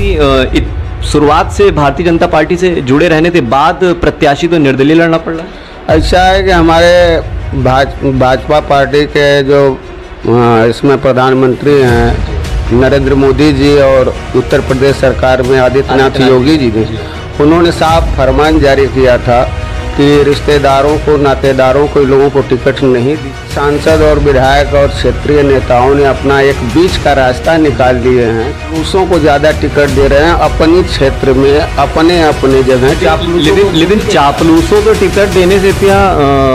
कि शुरुआत से भारतीय जनता पार्टी से जुड़े रहने के बाद प्रत्याशी तो निर्दलीय लड़ना पड़ रहा है। ऐसा है कि हमारे भाज भाजपा पार्टी के जो इसमें प्रधानमंत्री हैं नरेंद्र मोदी जी और उत्तर प्रदेश सरकार में आदित्यनाथ आदित्यनाथ योगी जी ने उन्होंने साफ़ फरमान जारी किया था कि रिश्तेदारों को, नातेदारों को, लोगों को टिकट नहीं दी। सांसद और विधायक और क्षेत्रीय नेताओं ने अपना एक बीच का रास्ता निकाल दिए हैं। दूसरों को ज़्यादा टिकट दे रहे हैं अपनी क्षेत्र में, अपने अपने जगह। लेकिन चापलूसों को टिकट देने से क्या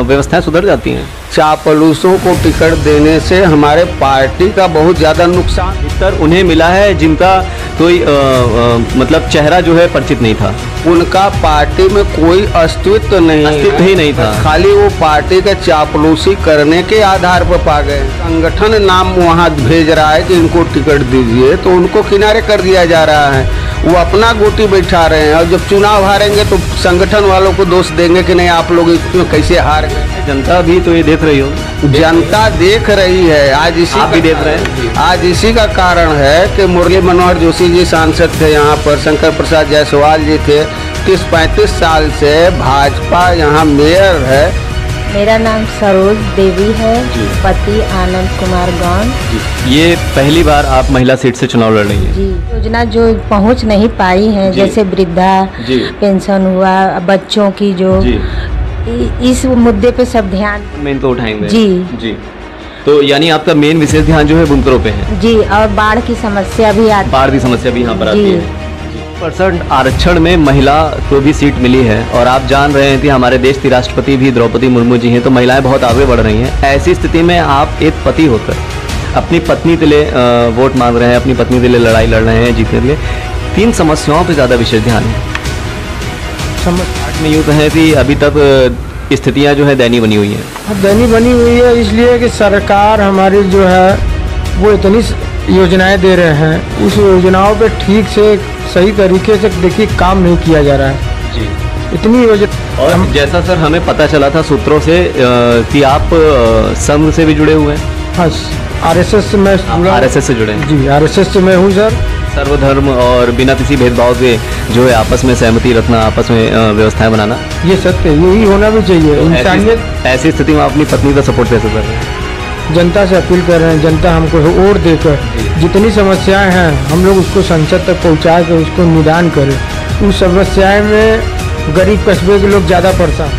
व्यवस्थाएँ सुधर जाती हैं? चापलूसों को टिकट देने से हमारे पार्टी का बहुत ज़्यादा नुकसान उत्तर उन्हें मिला है जिनका कोई अ, अ, मतलब चेहरा जो है परिचित नहीं था। उनका पार्टी में कोई अस्तित्व नहीं अस्तित्व ही नहीं था। खाली वो पार्टी का चापलूसी करने के आधार पर पा गए। संगठन नाम वहाँ भेज रहा है कि इनको टिकट दीजिए तो उनको किनारे कर दिया जा रहा है। वो अपना गोटी बैठा रहे हैं और जब चुनाव हारेंगे तो संगठन वालों को दोष देंगे कि नहीं आप लोग इसमें कैसे हार गए? जनता भी तो ये देख रही हो। जनता देख रही है। आज इसी आप भी देख रहे हैं? आज इसी का कारण है कि मुरली मनोहर जोशी जी सांसद थे यहाँ पर। शंकर प्रसाद जायसवाल जी थे। तीस पैंतीस साल से भाजपा यहाँ मेयर है? मेरा नाम सरोज देवी है। पति आनंद कुमार गौन। ये पहली बार आप महिला सीट से चुनाव लड़ रही हैं। जी। योजना जो पहुँच नहीं पाई है जैसे वृद्धा पेंशन हुआ बच्चों की जो। इस मुद्दे पे सब ध्यान। मेन तो उठाएँगे। जी। जी। तो यानी आपका मेन विशेष ध्यान जो है बुनकरों पे है। जी और बाढ़ की समस्या भी आती बाढ़ की समस्या भी यहाँ पर आती है। परसेंट आरक्षण में महिला को भी सीट मिली है और आप जान रहे हैं कि हमारे देश की राष्ट्रपति भी द्रौपदी मुर्मू जी हैं तो महिलाएँ बहुत आगे बढ़ रही हैं। ऐसी स्थिति में आप एक पति होकर अपनी पत्नी के लिए वोट मांग रहे हैं अपनी पत्नी के लिए लड़ाई लड़ रहे हैं जीतने के लिए तीन समस्याओं पर ज़्यादा विशेष ध्यान है। में यूँ कहें कि अभी तक स्थितियाँ जो है दयनीय बनी हुई हैं। अब दैनी बनी हुई है इसलिए कि सरकार हमारी जो है वो इतनी योजनाएँ दे रहे हैं। उस योजनाओं पे ठीक से सही तरीके से देखिए काम नहीं किया जा रहा है। जी। इतनी योजना और हम... जैसा सर हमें पता चला था सूत्रों से अ, कि आप संघ से भी जुड़े हुए हैं। हाँ आर एस एस में आर एस एस से जुड़े हैं। जी आर एस एस से मैं हूँ सर। सर्वधर्म और बिना किसी भेदभाव के जो है आपस में सहमति रखना आपस में व्यवस्थाएँ बनाना। ये सत्य है, यही होना भी चाहिए। इंसानियत ऐसी, स्थिति में अपनी पत्नी का सपोर्ट कैसे कर रहे जनता से अपील कर रहे हैं जनता हमको वोट देकर जितनी समस्याएँ हैं हम लोग उसको संसद तक पहुँचा कर उसको निदान करें। उस समस्याएँ में गरीब कस्बे के लोग ज़्यादा परेशान।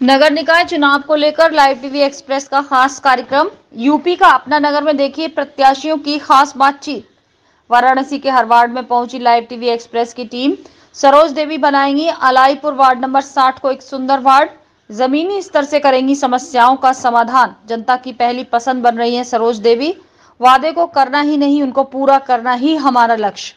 नगर निकाय चुनाव को लेकर लाइव टीवी एक्सप्रेस का खास कार्यक्रम। यूपी का अपना नगर में देखिए प्रत्याशियों की खास बातचीत। वाराणसी के हर वार्ड में पहुँची लाइव टीवी एक्सप्रेस की टीम। सरोज देवी बनाएँगी अलाईपुर वार्ड नंबर 60 को एक सुंदर वार्ड। जमीनी स्तर से करेंगी समस्याओं का समाधान। जनता की पहली पसंद बन रही है सरोज देवी। वादे को करना ही नहीं, उनको पूरा करना ही हमारा लक्ष्य।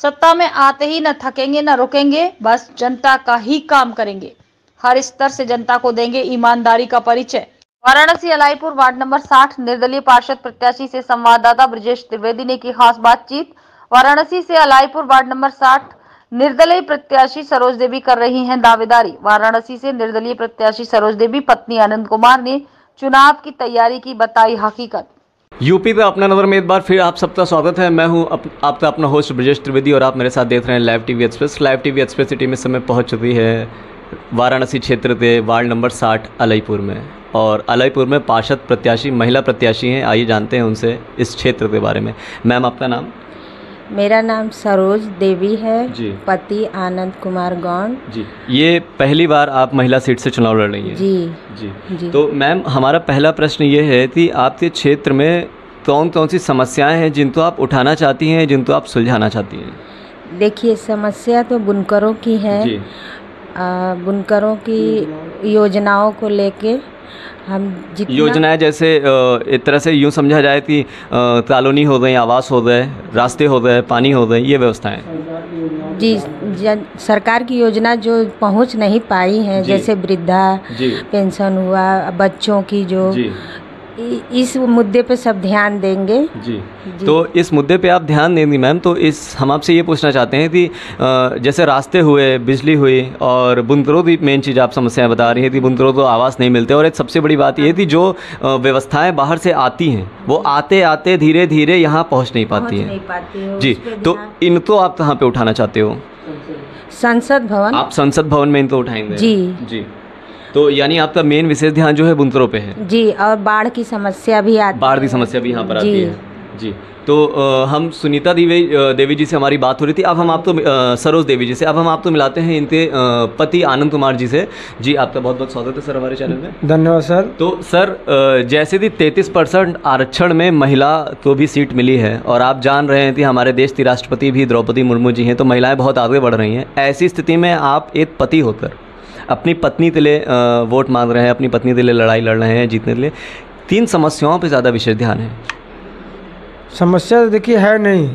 सत्ता में आते ही न थकेंगे, न रुकेंगे, बस जनता का ही काम करेंगे। हर स्तर से जनता को देंगे ईमानदारी का परिचय। वाराणसी अलाईपुर वार्ड नंबर 60 निर्दलीय पार्षद प्रत्याशी से संवाददाता ब्रजेश त्रिवेदी ने की खास बातचीत। वाराणसी से अलाईपुर वार्ड नंबर 60 निर्दलीय प्रत्याशी सरोज देवी कर रही हैं दावेदारी। वाराणसी से निर्दलीय प्रत्याशी सरोज देवी पत्नी आनंद कुमार ने चुनाव की तैयारी की बताई हकीकत। यूपी पे अपना नज़र में एक बार फिर आप सबका स्वागत है। मैं हूँ अप, आपका अपना होस्ट ब्रजेश त्रिवेदी और आप मेरे साथ देख रहे हैं Live TV Express. Live TV Express city में समय पहुँच चुकी है। वाराणसी क्षेत्र के वार्ड नंबर 60 अलईपुर में। और अलईपुर में पार्षद प्रत्याशी महिला प्रत्याशी हैं आइए जानते हैं उनसे इस क्षेत्र के बारे में। मैम आपका नाम? मेरा नाम सरोज देवी है। पति आनंद कुमार गौन जी। ये पहली बार आप महिला सीट से चुनाव लड़ रही हैं? जी। जी। जी। तो मैम हमारा पहला प्रश्न ये है कि आपके क्षेत्र में कौन कौन सी समस्याएँ हैं जिनको आप उठाना चाहती हैं जिनको आप सुलझाना चाहती हैं? देखिए समस्या तो बुनकरों की है। बुनकरों की योजनाओं को लेके हम जितना योजनाएँ जैसे एक तरह से यूँ समझा जाए कि कॉलोनी हो गई आवास हो गए रास्ते हो गए पानी हो गए ये व्यवस्थाएँ। जी सरकार की योजना जो पहुँच नहीं पाई है जैसे वृद्धा पेंशन हुआ बच्चों की जो। इस मुद्दे पे सब ध्यान देंगे। जी। जी। तो इस मुद्दे पे आप ध्यान देंगी मैम तो इस हम आपसे ये पूछना चाहते हैं कि जैसे रास्ते हुए बिजली हुई और बुनकरों की मेन चीज़ आप समस्याएँ बता रही हैं कि बुनकरों को आवास नहीं मिलते और एक सबसे बड़ी बात ये थी जो व्यवस्थाएँ बाहर से आती हैं वो आते आते धीरे धीरे यहाँ पहुँच नहीं पाती हैं जी। तो इनको आप कहाँ पे उठाना चाहते हो? संसद भवन। आप संसद भवन में इनको उठाएँगे? जी। जी। तो यानी आपका मेन विशेष ध्यान जो है बुनकरों पे है। जी और बाढ़ की समस्या भी आती बाढ़ की समस्या भी यहाँ पर आती है। जी। तो अ, हम सुनीता देवी देवी जी से हमारी बात हो रही थी। अब हम आपको अ, सरोज देवी जी से अब हम आपको मिलाते हैं इनके पति आनंद कुमार जी से। जी आपका बहुत बहुत स्वागत है सर हमारे चैनल में। धन्यवाद सर। तो सर जैसे कि तैंतीस परसेंट आरक्षण में महिला को भी सीट मिली है और आप जान रहे हैं कि हमारे देश की राष्ट्रपति भी द्रौपदी मुर्मू जी हैं तो महिलाएँ बहुत आगे बढ़ रही हैं। ऐसी स्थिति में आप एक पति होकर अपनी पत्नी के लिए वोट मांग रहे हैं अपनी पत्नी के लिए लड़ाई लड़ रहे हैं जीतने के लिए। तीन समस्याओं पर ज़्यादा विशेष ध्यान है। समस्या तो देखिए है नहीं।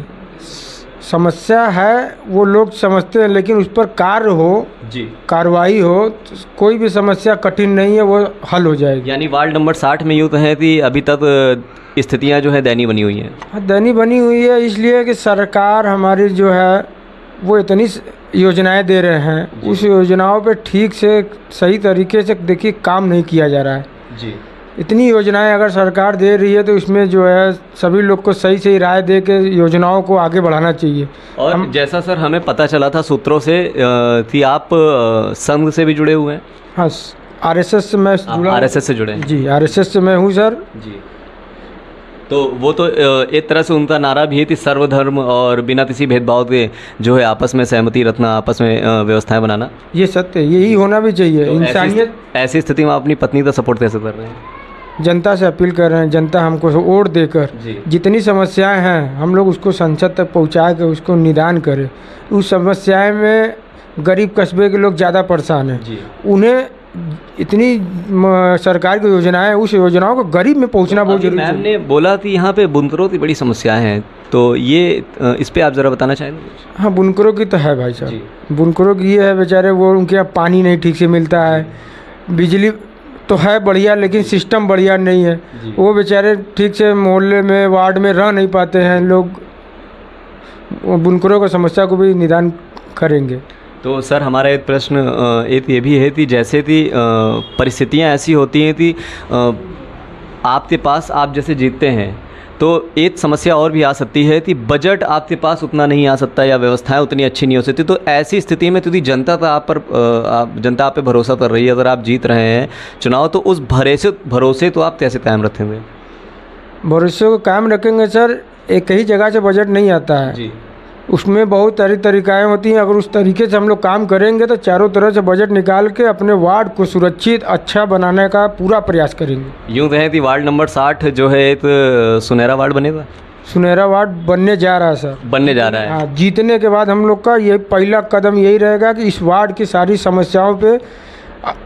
समस्या है वो लोग समझते हैं लेकिन उस पर कार्य हो जी। कार्रवाई हो तो कोई भी समस्या कठिन नहीं है वो हल हो जाएगी। यानी वार्ड नंबर साठ में यूँ तो है कि अभी तक स्थितियाँ जो है दयनीय बनी हुई हैं। हाँ, दैनी बनी हुई है इसलिए कि सरकार हमारी जो है वो इतनी योजनाएँ दे रहे हैं। उस योजनाओं पे ठीक से सही तरीके से देखिए काम नहीं किया जा रहा है। जी। इतनी योजनाएँ अगर सरकार दे रही है तो इसमें जो है सभी लोग को सही सही राय दे के योजनाओं को आगे बढ़ाना चाहिए। और हम, जैसा सर हमें पता चला था सूत्रों से कि आप संघ से भी जुड़े हुए हैं। हाँ आर एस एस से मैं आप जुड़ा आरएसएस से जुड़े हैं। जी आर एस एस से मैं हूँ सर। जी। तो वो तो एक तरह से उनका नारा भी है कि सर्वधर्म और बिना किसी भेदभाव के जो है आपस में सहमति रखना आपस में व्यवस्थाएँ बनाना। ये सत्य है, यही होना भी चाहिए। तो इंसानियत ऐसी स्थिति में अपनी पत्नी का सपोर्ट कैसे कर रहे हैं? जनता से अपील कर रहे हैं जनता हमको वोट देकर। जितनी समस्याएँ हैं हम लोग उसको संसद तक पहुँचा कर उसको निदान करें। उस समस्याएँ में गरीब कस्बे के लोग ज़्यादा परेशान हैं। उन्हें इतनी सरकार की योजनाएँ उस योजनाओं को गरीब में पहुँचना बहुत ज़रूरी मैम ने बोला कि यहाँ पे बुनकरों की बड़ी समस्याएँ हैं तो ये इस पर आप ज़रा बताना चाहेंगे हाँ बुनकरों की तो है भाई साहब। बुनकरों की ये है बेचारे वो उनके यहाँ पानी नहीं ठीक से मिलता है। बिजली तो है बढ़िया लेकिन सिस्टम बढ़िया नहीं है। वो बेचारे ठीक से मोहल्ले में वार्ड में रह नहीं पाते हैं। लोग बुनकरों की समस्या को भी निदान करेंगे। तो सर हमारा एक प्रश्न एक ये भी है कि जैसे कि परिस्थितियाँ ऐसी होती हैं कि आपके पास आप जैसे जीतते हैं तो एक समस्या और भी आ सकती है कि बजट आपके पास उतना नहीं आ सकता या व्यवस्थाएँ उतनी अच्छी नहीं हो सकती। तो ऐसी स्थिति में यदि जनता तो आप पर आप जनता आप पे भरोसा कर रही है अगर आप जीत रहे हैं चुनाव तो उस भरोसे भरोसे तो आप कैसे कायम रखेंगे? भरोसे को कायम रखेंगे सर एक ही जगह से बजट नहीं आता है। जी। उसमें बहुत सारी तरीकाएँ होती हैं। अगर उस तरीके से हम लोग काम करेंगे तो चारों तरह से बजट निकाल के अपने वार्ड को सुरक्षित अच्छा बनाने का पूरा प्रयास करेंगे। यूँ कहें कि वार्ड नंबर साठ जो है एक सुनहरा वार्ड बनेगा सुनहरा वार्ड बनने जा रहा है सर। बनने जा रहा है। हाँ जीतने के बाद हम लोग का ये पहला कदम यही रहेगा कि इस वार्ड की सारी समस्याओं पे अ,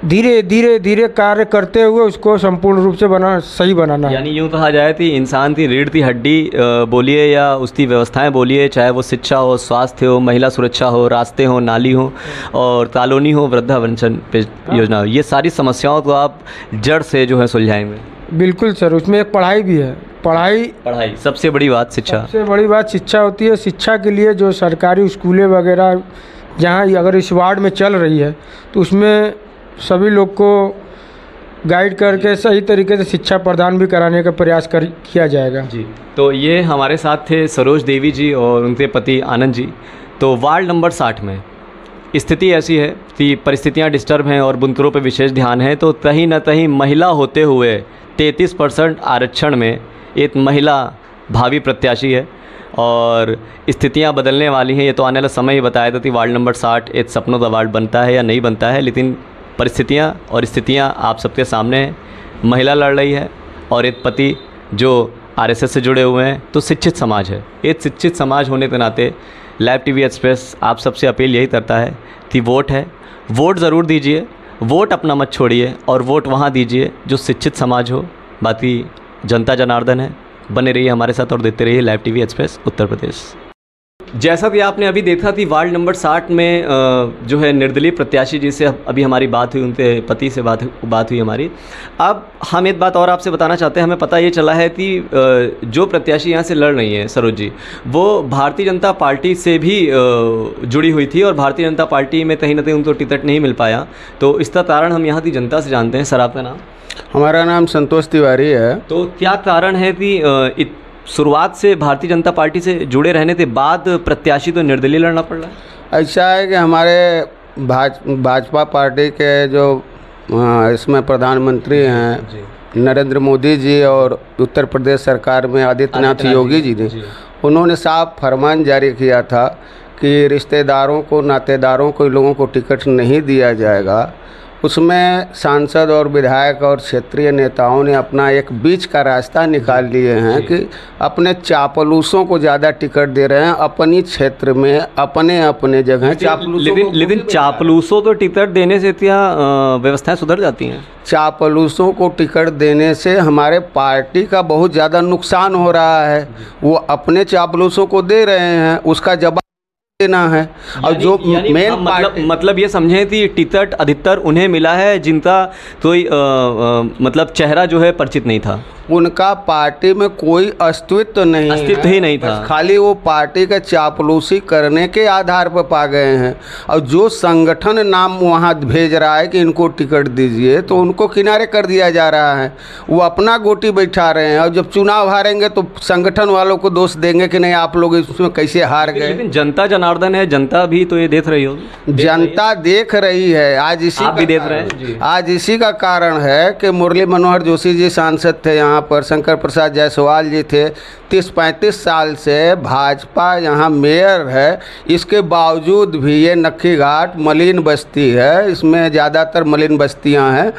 धीरे धीरे धीरे कार्य करते हुए उसको संपूर्ण रूप से बना सही बनाना है। यानी यूँ कहा जाए कि इंसान की रीढ़ की हड्डी बोलिए या उसकी व्यवस्थाएँ बोलिए चाहे वो शिक्षा हो स्वास्थ्य हो महिला सुरक्षा हो रास्ते हो नाली हो और कॉलोनी हो वृद्धा पेंशन योजना हो ये सारी समस्याओं को आप जड़ से जो है सुलझाएँगे। बिल्कुल सर उसमें एक पढ़ाई भी है। पढ़ाई पढ़ाई सबसे बड़ी बात शिक्षा। सबसे बड़ी बात शिक्षा होती है। शिक्षा के लिए जो सरकारी स्कूलें वगैरह जहाँ अगर इस वार्ड में चल रही है तो उसमें सभी लोग को गाइड करके सही तरीके से शिक्षा प्रदान भी कराने का प्रयास कर किया जाएगा। जी तो ये हमारे साथ थे सरोज देवी जी और उनके पति आनंद जी। तो वार्ड नंबर साठ में स्थिति ऐसी है कि परिस्थितियाँ डिस्टर्ब हैं और बुनकरों पर विशेष ध्यान है तो कहीं ना कहीं महिला होते हुए तैंतीस परसेंट आरक्षण में एक महिला भावी प्रत्याशी है और स्थितियाँ बदलने वाली हैं। ये तो आने वाला समय ही बताया था कि वार्ड नंबर साठ एक सपनों का वार्ड बनता है या नहीं बनता है लेकिन परिस्थितियाँ और स्थितियाँ आप सबके सामने हैं महिला लड़ रही है और एक पति जो आरएसएस से जुड़े हुए हैं तो शिक्षित समाज है। एक शिक्षित समाज होने के नाते लाइव टीवी एक्सप्रेस आप सबसे अपील यही करता है कि वोट है। वोट ज़रूर दीजिए, वोट अपना मत छोड़िए और वोट वहाँ दीजिए जो शिक्षित समाज हो। बाकी जनता जनार्दन है। बने रहिए हमारे साथ और देते रहिए Live TV Express, Uttar Pradesh. जैसा कि आपने अभी देखा थी वार्ड नंबर 60 में जो है निर्दलीय प्रत्याशी जिससे अभी हमारी बात हुई उनके पति से बात बात हुई हमारी। अब हम एक बात और आपसे बताना चाहते हैं। हमें पता ये चला है कि जो प्रत्याशी यहाँ से लड़ रही हैं सरोज जी वो भारतीय जनता पार्टी से भी जुड़ी हुई थी और भारतीय जनता पार्टी में कहीं ना कहीं उनको टिकट नहीं मिल पाया। तो इसका कारण हम यहाँ की जनता से जानते हैं। सर आपका नाम? हमारा नाम संतोष तिवारी है। तो क्या कारण है कि शुरुआत से भारतीय जनता पार्टी से जुड़े रहने के बाद प्रत्याशी तो निर्दलीय लड़ना पड़ रहा है। ऐसा है कि हमारे भाज भाजपा पार्टी के जो इसमें प्रधानमंत्री हैं नरेंद्र मोदी जी और उत्तर प्रदेश सरकार में आदित्यनाथ योगी जी ने उन्होंने साफ़ फरमान जारी किया था कि रिश्तेदारों को नातेदारों को लोगों को टिकट नहीं दिया जाएगा। उसमें सांसद और विधायक और क्षेत्रीय नेताओं ने अपना एक बीच का रास्ता निकाल लिए हैं कि अपने चापलूसों को ज़्यादा टिकट दे रहे हैं अपनी क्षेत्र में अपने अपने जगह चापलूसों लेकिन लेकिन चापलूसों को टिकट देने से क्या व्यवस्थाएँ सुधर जाती हैं। चापलूसों को टिकट देने से हमारे पार्टी का बहुत ज़्यादा नुकसान हो रहा है। वो अपने चापलूसों को दे रहे हैं उसका जवाब देना है। और जो मेन मतलब मतलब ये समझें कि टिकट अधिकतर उन्हें मिला है जिनका कोई अ, मतलब चेहरा जो है परिचित नहीं था। उनका पार्टी में कोई अस्तित्व नहीं अस्तित्व ही नहीं था। खाली वो पार्टी का चापलूसी करने के आधार पर पा गए हैं। और जो संगठन नाम वहाँ भेज रहा है कि इनको टिकट दीजिए तो उनको किनारे कर दिया जा रहा है। वो अपना गोटी बैठा रहे हैं। और जब चुनाव हारेंगे तो संगठन वालों को दोष देंगे कि नहीं आप लोग इसमें कैसे हार गए? लेकिन जनता जनार्दन है जनता भी तो ये देख रही होगी। जनता देख रही है। आज इसी आप भी देख रहे हैं? आज इसी का कारण है कि मुरली मनोहर जोशी जी सांसद थे यहाँ पर शंकर प्रसाद जायसवाल जी थे। तीस पैंतीस साल से भाजपा यहाँ मेयर है। इसके बावजूद भी ये नक्की घाट मलिन बस्ती है। इसमें ज़्यादातर मलिन बस्तियाँ हैं।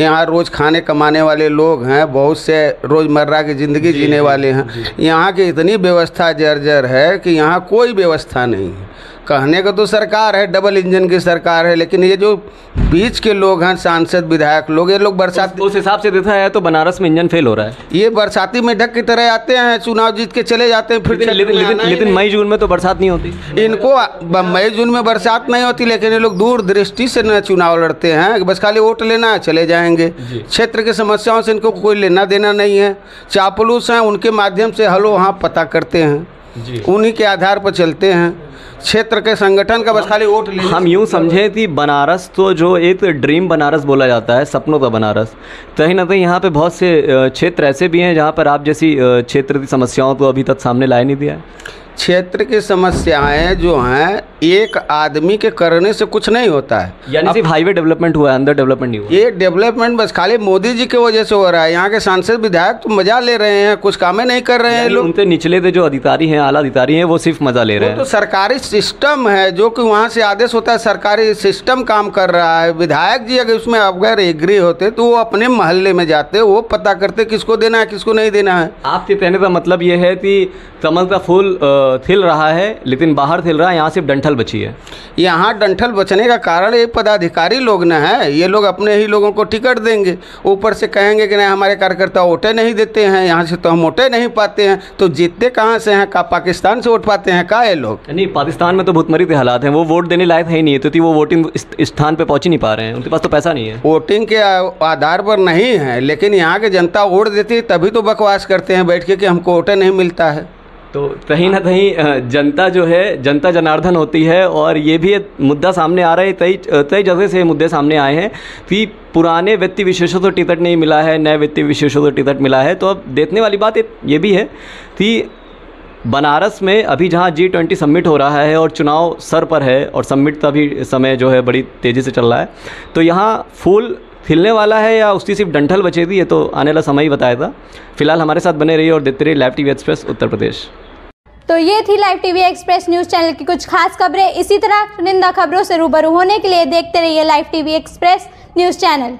यहाँ रोज़ खाने कमाने वाले लोग हैं। बहुत से रोज़मर्रा की ज़िंदगी जीने वाले हैं। यहाँ की इतनी व्यवस्था जर्जर है कि यहाँ कोई व्यवस्था नहीं है कहने को तो सरकार है डबल इंजन की सरकार है लेकिन ये जो बीच के लोग हैं सांसद विधायक लोग ये लोग बरसात उस हिसाब से देखा है तो बनारस में इंजन फेल हो रहा है। ये बरसाती मेढक की तरह आते हैं चुनाव जीत के चले जाते हैं फिर लेकिन। मई जून में तो बरसात नहीं होती। इनको मई जून में बरसात नहीं होती लेकिन ये लोग दूर दृष्टि से न चुनाव लड़ते हैं बस खाली वोट लेना है चले जाएँगे। क्षेत्र की समस्याओं से इनको कोई लेना देना नहीं है। चापलूस हैं उनके माध्यम से हलो वहाँ पता करते हैं। उन्हीं के आधार पर चलते हैं। क्षेत्र के संगठन का बस खाली वोट ले हम यूँ समझें कि बनारस तो जो एक ड्रीम बनारस बोला जाता है सपनों का बनारस कहीं ना कहीं यहाँ पे बहुत से क्षेत्र ऐसे भी हैं जहाँ पर आप जैसी क्षेत्र की समस्याओं को अभी तक सामने लाए नहीं दिया है। क्षेत्र की समस्याएँ जो हैं एक आदमी के करने से कुछ नहीं होता है। यानी सिर्फ़ हाईवे डेवलपमेंट हुआ है अंदर डेवलपमेंट नहीं हुआ। ये डेवलपमेंट बस खाली मोदी जी की वजह से हो रहा है। यहाँ के सांसद विधायक तो मज़ा ले रहे हैं कुछ कामें नहीं कर रहे हैं लोग। उनके निचले के जो अधिकारी हैं आला अधिकारी हैं वो सिर्फ़ मज़ा ले रहे हैं। तो सरकारी सिस्टम है जो कि वहाँ से आदेश होता है सरकारी सिस्टम काम कर रहा है। विधायक जी अगर उसमें अगर एग्री होते तो वो अपने मोहल्ले में जाते वो पता करते किसको देना है किसको नहीं देना है। आपके कहने का मतलब ये है कि कमल का फूल खिल रहा है लेकिन बाहर थिल रहा है यहाँ सिर्फ़ डंठल बची है। यहाँ डंठल बचने का कारण ये पदाधिकारी लोग न है ये लोग अपने ही लोगों को टिकट देंगे। ऊपर से कहेंगे कि नहीं हमारे कार्यकर्ता वोटें नहीं देते हैं यहाँ से तो हम वोटें नहीं पाते हैं। तो जीतते कहाँ से हैं? का पाकिस्तान से वोट पाते हैं? का ये लोग? नहीं पाकिस्तान में तो भूतमरी के हालात हैं। वो वोट देने लायक है ही नहीं है क्योंकि वो वोटिंग स्थान पर पहुँच ही नहीं पा रहे हैं। उनके पास तो पैसा नहीं है। वोटिंग के आधार पर नहीं है लेकिन यहाँ की जनता वोट देती है तभी तो बकवास करते हैं बैठ के कि हमको वोटे नहीं मिलता है। तो कहीं ना कहीं जनता जो है, जनता जनार्दन होती है और ये भी एक मुद्दा सामने आ रहा है कई कई जगह से मुद्दे सामने आए हैं कि पुराने व्यक्ति विशेषों को टिकट नहीं मिला है, नए व्यक्ति विशेषों को टिकट मिला है। तो अब देखने वाली बात ये भी है कि बनारस में अभी जहाँ जी ट्वेंटी सबमिट हो रहा है और चुनाव सर पर है और सबमिट का भी समय जो है बड़ी तेज़ी से चल रहा है तो यहाँ फूल खिलने वाला है या उसकी सिर्फ़ डंठल बचेगी, ये तो आने वाला समय ही बताएगा। फ़िलहाल हमारे साथ बने रहिए और देखते रहिए live TV express Uttar Pradesh. तो ये थी live TV express news channel की कुछ खास खबरें। इसी तरह निंदा खबरों से रूबरू होने के लिए देखते रहिए live TV express news channel